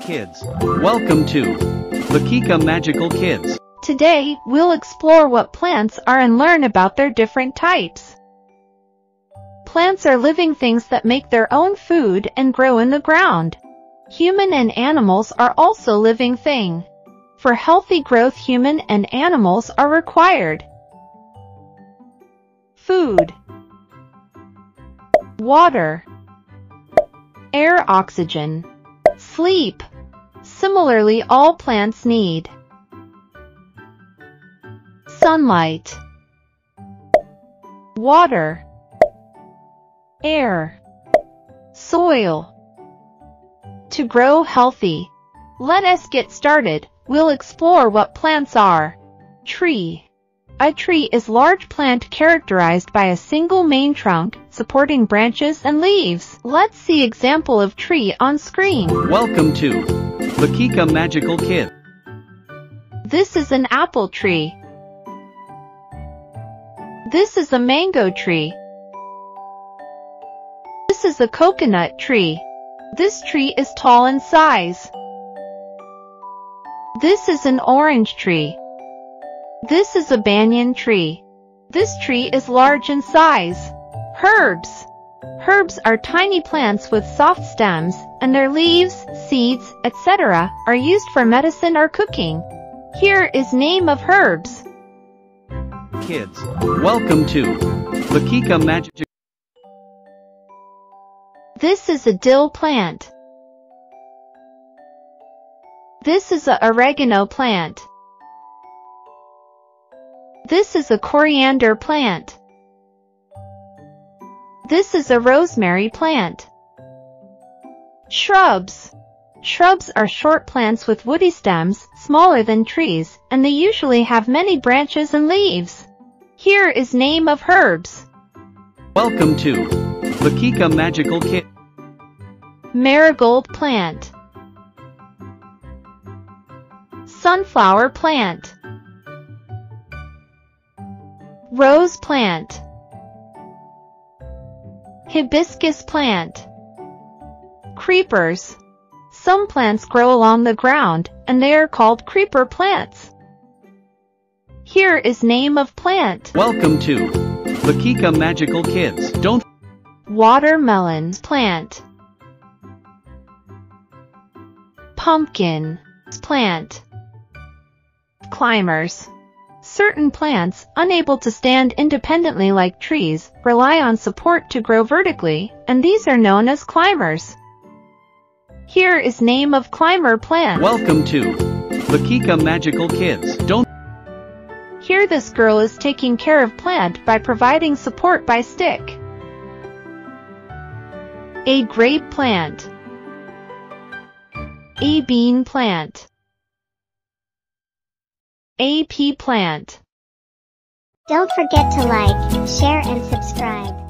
Kids, welcome to Bakika Magical Kids. Today, we'll explore what plants are and learn about their different types. Plants are living things that make their own food and grow in the ground. Human and animals are also living thing. For healthy growth human and animals are required. Food Water Air oxygen Sleep Similarly all plants need sunlight, water, air, soil. To grow healthy, let us get started. We'll explore what plants are. Tree. A tree is large plant characterized by a single main trunk, supporting branches and leaves. Let's see example of tree on screen. Welcome to Bakika Magical Kid. This is an apple tree. This is a mango tree. This is a coconut tree. This tree is tall in size. This is an orange tree. This is a banyan tree. This tree is large in size. Herbs. Herbs are tiny plants with soft stems, and their leaves, seeds, etc. are used for medicine or cooking. Here is name of herbs. Kids, welcome to Bakika Magic. This is a dill plant. This is a oregano plant. This is a coriander plant. This is a rosemary plant. Shrubs. Shrubs are short plants with woody stems, smaller than trees, and they usually have many branches and leaves. Here is name of herbs. Welcome to Bakika Magical Kit. Marigold plant. Sunflower plant. Rose plant. Hibiscus plant. Creepers. Some plants grow along the ground, and they are called creeper plants. Here is name of plant. Welcome to Bakika Magical Kids. Don't Watermelon plant. Pumpkin plant. Climbers. Certain plants, unable to stand independently like trees, rely on support to grow vertically, and these are known as climbers. Here is name of climber plant. welcome to Bakika Magical Kids. Don't Here this girl is taking care of plant by providing support by stick. A grape plant. A bean plant. A pea plant. Don't forget to like, share and subscribe.